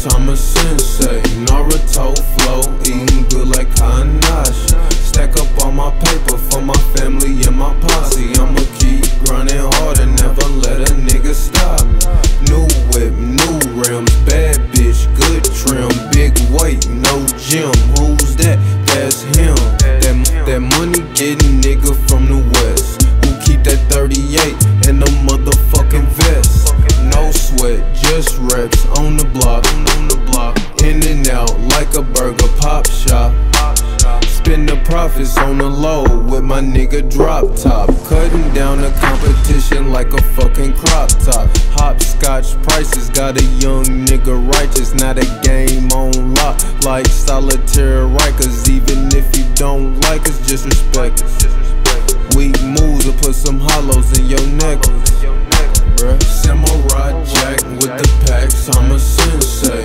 Packs, I'm a sensei. Naruto flow, eating good like Kakashi. Stack up all my paper for my family and my posse. I'ma keep grinding hard and never let a nigga stop. New whip, new rims, bad bitch, good trim, big weight, no gym. Who's that? That's him. That, that money getting nigga from profits on the low with my nigga drop top. Cutting down the competition like a fucking crop top. Hopscotch prices got a young nigga righteous. Now the game on lock like solitaire Rikers. Even if you don't like us, just respect us. Weak moves will put some hollows in your necklace. Bruh. Samurai Jack with the packs, I'm a sensei.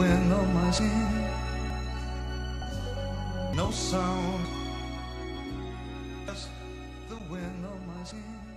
the wind on my. No sound, just the wind on my skin.